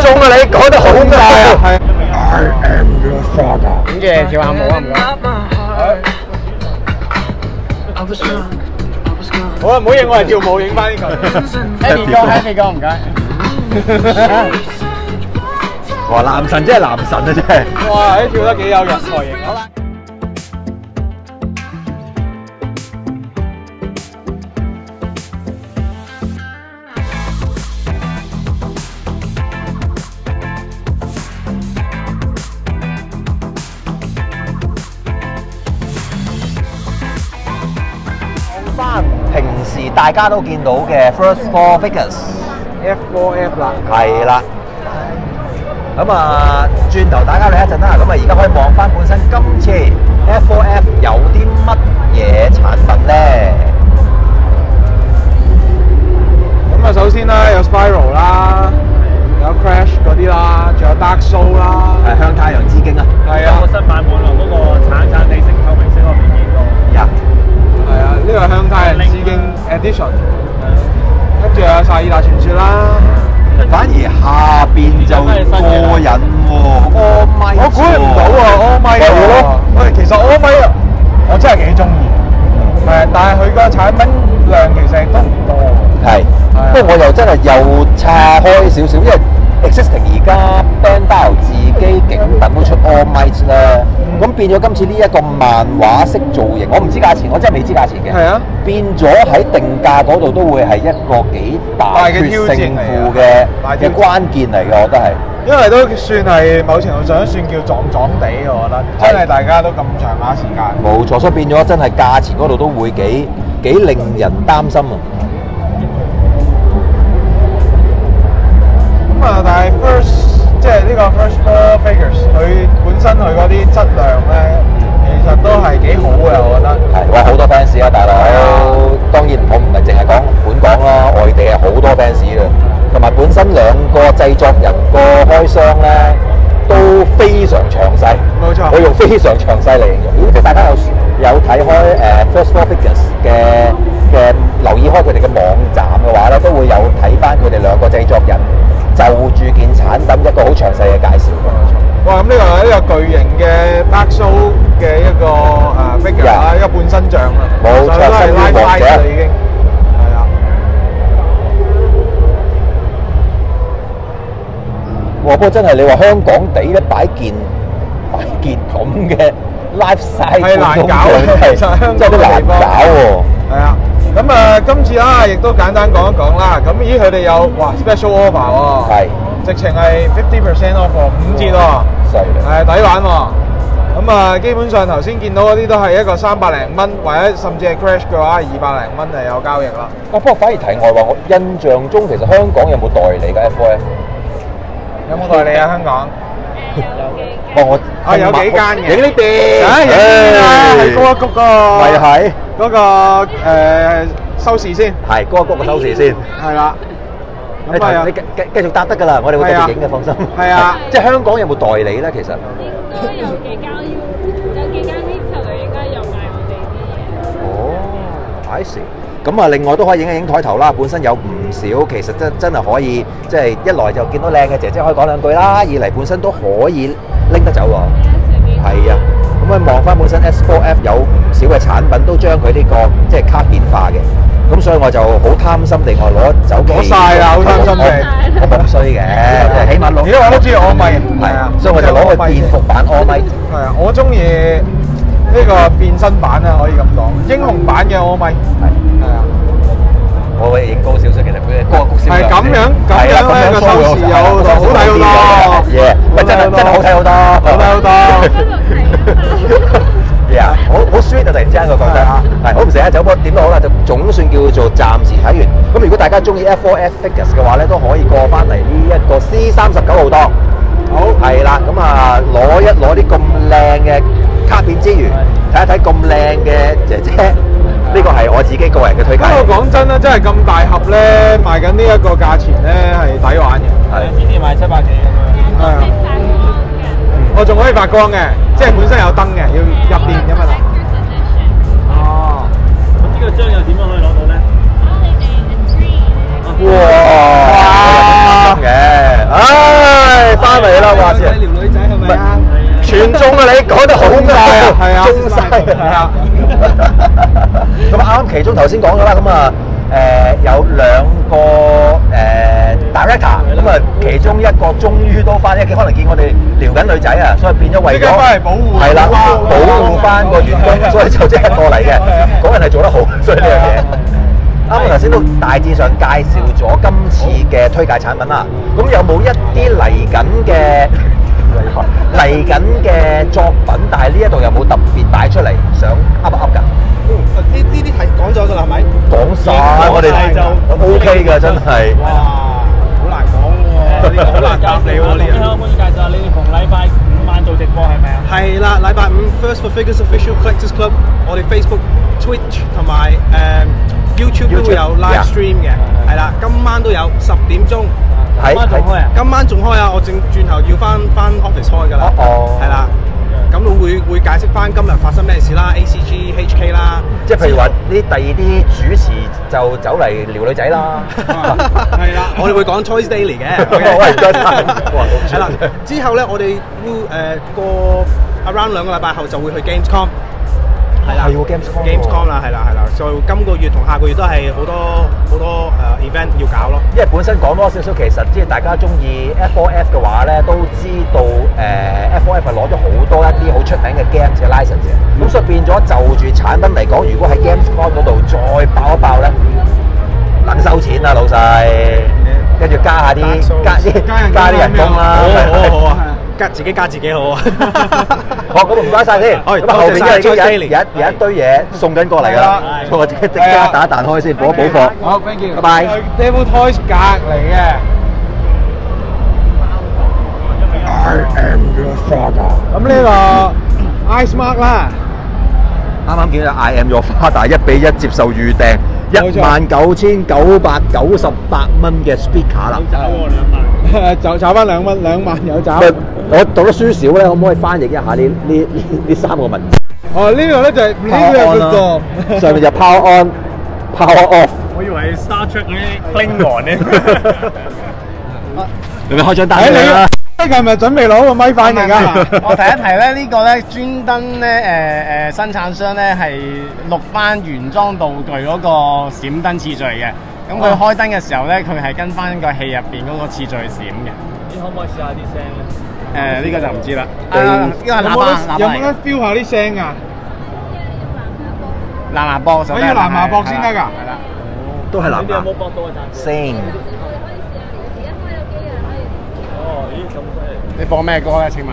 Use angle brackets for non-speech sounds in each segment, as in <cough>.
中啊！你講得好快啊！係。I am your father。咁嘅跳下舞啊，唔該。好啊，唔好影我係。跳舞，影翻呢個。Happy 哥，Happy 哥，唔該。哇！男神真係。男神啊，真係。哇！你跳得幾有人才型！好啦。大家都見到嘅 First Four Figures。F4F 啦，係啦。咁啊，轉頭大家你一陣啦。咁啊，而家可以望翻本身今次 F Four F 有啲乜嘢喎。喂，其實 All Might 啊，我真係幾中意。誒，但係佢個產品量其實都唔多。係，不過我又真係又岔開少少，因為 existing 而家 Bandai 自己景品會出 All Might 咧，咁變咗今次呢一個漫畫式造型，我唔知價錢，我真係未知價錢嘅。係啊，變咗喺定價嗰度都會係一個幾大大嘅決勝負嘅嘅關鍵嚟嘅，我覺得係。因為都算係某程度上都算叫撞撞地，我覺得真係大家都咁長下時間。冇錯，所以變咗真係價錢嗰度都會幾幾令人擔心啊！咁啊，但係 first 即係呢個 first four figures，佢本身佢嗰啲質量咧，其實都係幾好嘅，我覺得。係哇，好多 fans 啊，大佬！當然我唔係淨係講本港啦，外地係好多 fans 嘅，同埋本身兩個製作人個開箱咧都非常詳細。冇錯我用非常詳細嚟形容。如果大家有有睇開誒 First Four Figures 嘅嘅留意開佢哋嘅網站嘅話咧，都會有睇翻佢哋兩個製作人就住件產品一個好詳細嘅介紹。哇！咁呢個係一個巨型嘅 Dark show 嘅一個誒 figure 啦，一個半身像啦，冇錯就都係新 live 王者啦已經。係啊，哇！不過真係你話香港地咧擺件擺件咁嘅 lifestyle 係難搞嘅，其實香港難搞喎。係啊，咁啊，今次啦，亦都簡單講一講啦。咁咦，佢哋有哇 special offer 喎，係直情係 fifty percent off 喎五折喎，犀利係抵玩喎。咁啊，基本上頭先見到嗰啲都係一個三百零蚊，或者甚至係 crash 嘅話，二百零蚊就有交易啦。啊，不過反而題外話，我印象中其實香港有冇代理嘅 F4F？有冇代理啊？香港？哦，我啊，有幾間嘅。影呢邊，啊，影呢邊啊，喺高一谷嗰個。咪係嗰個誒收視先，係高一谷個收視先。係啦。咁啊你頭你繼繼繼續答得㗎啦，我哋會繼係啊續影嘅，放心。係啊即係香港有冇代理咧？其實應該有幾間有幾間 retailer 應該有賣我哋啲嘢。哦，I see。咁啊，另外都可以影一影台頭啦。本身有唔少，其實真真係可以，即係一來就見到靚嘅姐姐可以講兩句啦，二嚟本身都可以拎得走喎。係啊，咁啊望翻本身 S4F 有唔少嘅產品都將佢呢個即係卡片化嘅，咁所以我就好貪心地我攞走攞晒啦好貪心嘅我我冇衰嘅，即係起碼攞。而家我都中意我咪，係啊，所以我就攞個變服版我咪。係啊，我中意呢個變身版啊，可以咁講，英雄版嘅我咪係。係啊，我會影高少少，其實佢嘅高個谷先係咁樣咁樣咧個高收視有好睇好多耶！喂，真係真係好睇好多，好睇好多。<laughs> 呀，好好 sweet 啊！突然之間我覺得係好唔捨得走，不過點都好啦，就總算叫做暫時睇完。咁如果大家中意 F4F figures 嘅話咧，都可以過翻嚟呢一個 C 三十九號檔。好係啦，咁啊攞一攞啲咁靚嘅卡片之餘，睇一睇咁靚嘅姐姐，呢個係我自己個人嘅推介。不過講真啦，真係咁大盒咧，賣緊呢一個價錢咧係抵玩嘅。係之前賣七百幾咁樣。係啊，我仲可以發光嘅，即係本身有燈嘅，要入電嘅嘛。哦，咁呢個章又點樣可以攞到咧？哇，嘅，唉，翻嚟！啦，話事。撩女仔係咪啊？全中啊！你講得好中晒啊係啊中晒係啊。咁啱啱其中頭先講咗啦，咁啊誒有兩個誒 director，咁啊其中一個終於都翻，可能見我哋撩緊女仔啊，所以變咗為咗係啦，保護翻個員工，所以就即刻過嚟嘅。嗰人係做得好，所以呢樣嘢。啱啱頭先都大致上介紹咗今次嘅推介產品啦。咁有冇一啲嚟緊嘅嚟緊嘅作品？但係呢一度有冇特別帶出嚟想噏一噏㗎？呢呢啲係講咗㗎啦，係咪？講晒，我哋就 O K 㗎，真係。哇，好難講喎，呢個。好難答你喎呢可唔可以介紹下你哋逢禮拜五晚做直播係咪啊？係啦，禮拜五 First for Figures Official Collectors Club，我哋 Facebook、Twitch 同埋誒 YouTube 都會有 live stream 嘅，係啦，今晚都有十點鐘，喺今晚仲開啊？今晚仲開啊！我正轉頭要翻翻 office 開㗎啦，哦係啦，咁我會會解釋翻今日發生咩事啦，ACG、HK 啦，即係譬如話啲第二啲主持就走嚟撩女仔啦。<laughs> 係啦，我哋會講 Toys Daily 嘅。<laughs> <laughs> 係啦，之後咧我哋會誒過 around 兩個禮拜後就會去 Gamescom。係啦係喎，Gamescom Gamescom 啦，係啦係啦，就今個月同下個月都係好多好多誒 event 要搞咯。因為本身講多少少，其實即係大家中意 F4F 嘅話咧，都知道誒、F4F 係攞咗好多一啲好出名嘅 games 嘅 license 嘅，咁所以變咗就住產品嚟講，如果喺 Gamescom 嗰度再爆一爆咧，能收錢啊老細，跟住加下啲加啲加啲人工啦，好係好好啊，加自己加自己好啊。好，<laughs> 咁唔該晒先。好 <laughs> 咁啊後邊因為已經有多謝晒一有一有一堆嘢送緊過嚟㗎啦，我即刻即刻打一彈開先，補一補貨。好，thank you。拜拜 Devil Toys 隔離嘅。咁呢個 Ice Mark 啦，啱啱見到 I am your father 一比一接受預訂，冇錯一萬九千九百九十八蚊嘅 speaker 啦。走喎兩萬。就炒翻兩蚊，兩萬有找。喂我讀得書少咧，可唔可以翻譯一下呢呢呢呢三個文字哦，呢個咧就係呢個？Power 係 on 嗰個啦，<laughs> 上面就 power on，power off。我以為 Star Trek 嗰啲 Klingon 咧。<laughs> 你咪開張單誒你俾你啦。呢個係咪準備攞個咪翻嚟㗎？<laughs> 我提一提咧，呢個咧專登咧誒誒生產商咧係錄翻原裝道具嗰個閃燈次序嘅。咁佢開燈嘅時候咧，佢係跟翻個戲入邊嗰個次序閃嘅。你可唔可以試下啲聲咧？誒呢個就唔知啦。誒啊呢個係喇叭，喇叭嚟嘅有冇得 feel 下啲聲啊？藍牙播，首我要藍牙播先得㗎係啦。都係藍牙你有冇駁到啊？暫時。聲。哦，咦咁犀利！你播咩歌咧？請問？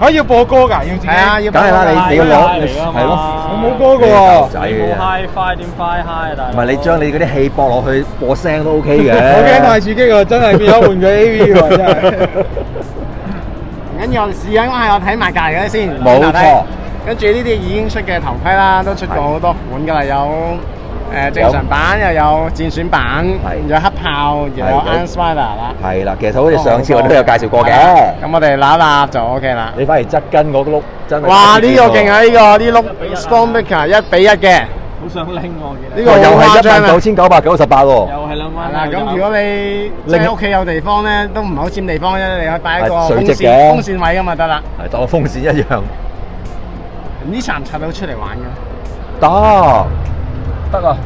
可以要播歌㗎，要自己。係啊，要梗係啦，你你要攞嚟㗎嘛係咯。我冇歌㗎喎。仔你冇嘅。HiFi 點 Fi Hi 啊？大佬唔係你將你嗰啲氣播落去播聲都 OK 嘅。<laughs> 我驚太刺激啦，真係變咗玩具 A.V. 喎，真係。<laughs> 唔緊要，我哋試緊係我睇埋隔離嗰啲先。冇錯。跟住呢啲已經出嘅頭盔啦，都出過好多款㗎啦，有誒正常版，又有戰選版，係有黑豹，又有係 Iron Spider 啦。係啦，其實好似上次我哋都有介紹過嘅。咁我哋揦揦就 OK 啦。你反而側跟嗰碌真係。哇！呢個勁啊！呢個呢碌 Stormbreaker 一比一嘅，好想拎我嘅。呢個又好誇張啊係一萬九！千九百九十八喎。又係兩蚊。嗱，咁如果你即係屋企有地方咧，都唔係好佔地方啫，你可以擺一個風直嘅扇風扇位咁就得啦。係當風扇一樣。呢層拆到出嚟玩嘅。得得啊！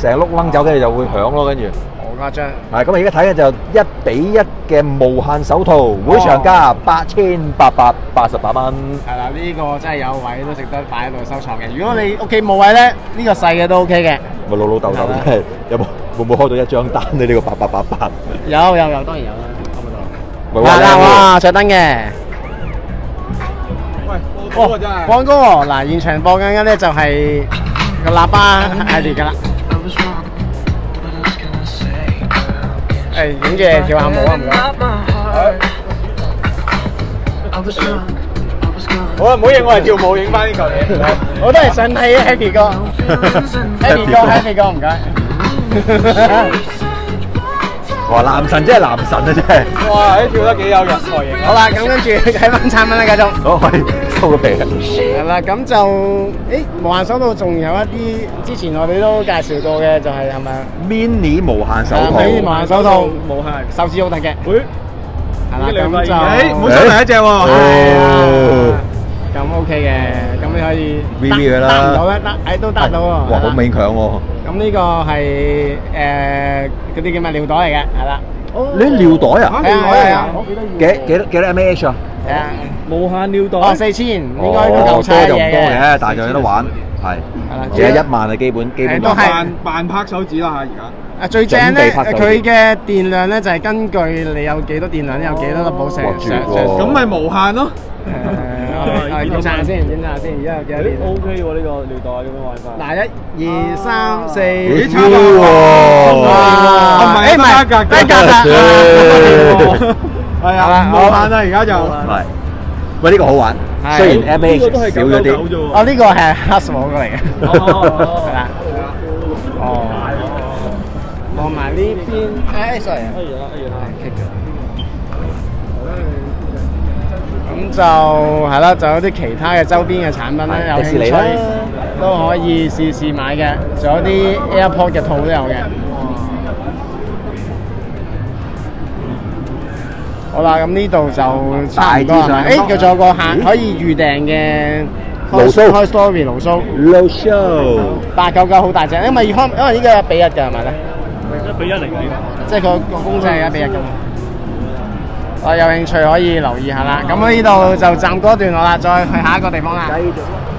成碌掹走，跟住就會響咯，跟住。好誇張。係咁，而家睇嘅就一比一嘅無限手套，會場價八千八百八十八蚊。係啦，呢個真係有位都值得擺喺度收藏嘅。如果你屋企冇位咧，呢個細嘅都 OK 嘅。咪老老豆豆真係有冇會唔會開到一張單你呢個八八八八？有有有，當然有啦，咁嗰度。咪話嗱嗱，靚喎哇，着燈嘅。喂，播歌啊真係。廣告喎，嗱，現場播緊嘅咧就係個喇叭系列㗎啦。誒，影住跳下舞啊，唔該。好啊，唔好影我係跳舞，影翻呢嚿嘢。<laughs> 我都係想睇 Happy 哥，Happy 哥，Happy 哥，唔該。哇！男神真係男神啊，真係。哇！你跳得幾有人才型啊！好啦，咁跟住睇翻產品啦，繼續。好，可以皮啊！係啦，咁就誒無限手套仲有一啲之前我哋都介紹過嘅，就係係咪 mini 無限手啊套，mini 無限手套，無限手指好得嘅。會係啦，咁就誒，唔好收第一隻喎。係哦啊，咁 OK 嘅，咁你可以 VV 嘅啦得唔到咧？得，誒都得到喎。哇，好勉強喎！咁呢個係誒嗰啲叫咩尿袋嚟嘅，係啦，你尿袋啊？係啊係啊，幾幾多幾多 mAh 啊？係啊，無限尿袋。哦四千應該都夠多差嘢就唔多嘅，但係就有得玩，係。係啦，而家一萬啊，基本基本都係扮扮拍手指啦嚇，而家。啊最正咧，佢嘅電量咧就係根據你有幾多電量，有幾多粒宝石咁咪無限咯。誒，我檢查下先，檢查下先，而家有幾多電？O K 喎，呢個尿袋咁樣玩法。嗱，一、二、三、四，咦差唔多喎啊唔係誒唔係得一格得一格啦。係啊，無限啦，而家就。係。喂，呢個好玩，係雖然呢個都 mAh 係少咗啲。啫哦，呢個係黑數過嚟嘅，哦係啦。<laughs> 哦，望埋呢邊，誒，sorry，哎呀，哎呀。咁就係啦，就有啲其他嘅周邊嘅產品咧，有興趣都可以試試買嘅，仲有啲 AirPod 嘅套都有嘅。好啦，咁呢度就差唔多係咪？誒，大致上佢仲有個限可以預訂嘅盧蘇 Toy Story 盧蘇，Low show，八九九好大隻，因為可因為呢個係一比一嘅係咪咧？一比一嚟嘅呢即係個個公仔係一比一嘅。我有興趣可以留意下啦。咁呢度就暫多段落啦，再去下一個地方啦。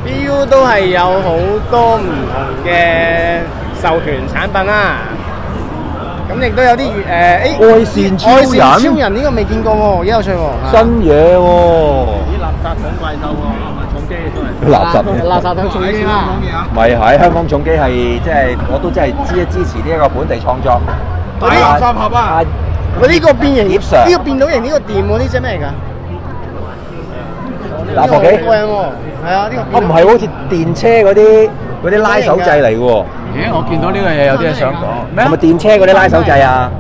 BU 都係有好多唔同嘅授權產品啦。咁亦都有啲誒，誒愛善超人愛善超人呢個未見過喎，幾有趣喎。新嘢喎，啲垃圾桶怪獸喎，重機都係。垃圾垃圾桶重機啦。講嘢啊！咪喺香港重機係即係我都真係支支持呢一個本地創作。抵垃圾盒啊！喂，呢個變形，葉 Sir 呢個變到型，呢個電喎，呢只咩嚟㗎？打火機呢個好過癮喎，係啊，呢個我，唔係好似電車嗰啲嗰啲拉手掣嚟嘅喎，咦，我見到呢個嘢有啲嘢想講咩啊係咪？電車嗰啲拉手掣啊？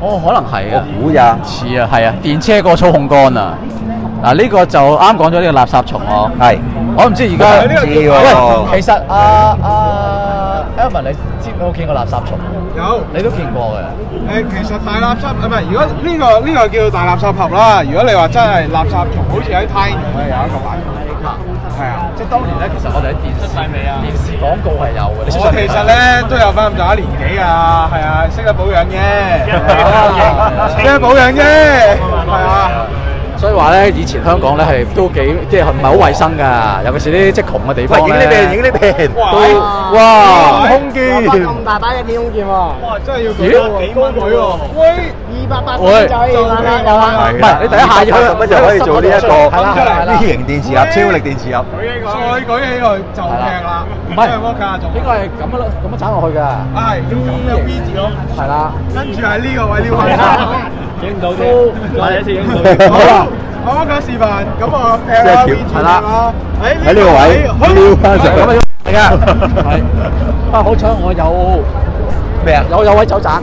哦，可能係我啊，估咋？似啊，係啊，電車個操控杆啊！嗱，呢個就啱講咗呢個垃圾蟲哦。係我唔知而唔家知喎喂，其實阿阿 Elvin，你知唔知我見過垃圾蟲？有。你都見過嘅。誒，其實大垃圾啊，唔係，如果呢個呢個叫大垃圾盒啦。如果你話真係垃圾蟲，好似喺 Tiny 咧有一個版本。係啊，即係當年咧，其實我哋喺電視電視廣告係有嘅。我其實咧都有翻咁上下年紀啊，係啊，識得保養嘅，識得保養啫，係啊。所以話咧，以前香港咧係都幾即係唔係好衞生㗎，尤其是啲即係窮嘅地喂，方影呢邊，影。呢邊，哇都哇，空劍，咁大把嘅天空劍喎，哇！真係要咦舉幾蚊佢喎，喂！二百八十蚊就可以玩啦，有啦。唔係你第一下要十蚊就可以做呢一個係啦係啦 V 型電池盒、超力電池盒。再舉起佢就劈啦，唔係摩卡仲應該係咁樣咯，咁樣鏟落去㗎。係要咁有 V 字咯，係啦。跟住喺呢個位撩下。影唔到啫，我第一次影到。好啦，我啱講示範，咁我劈啦 V 字係啦啦，喺喺呢個位撩翻上去，嚟㗎，係。啊，好彩我有咩啊？有有位走盞。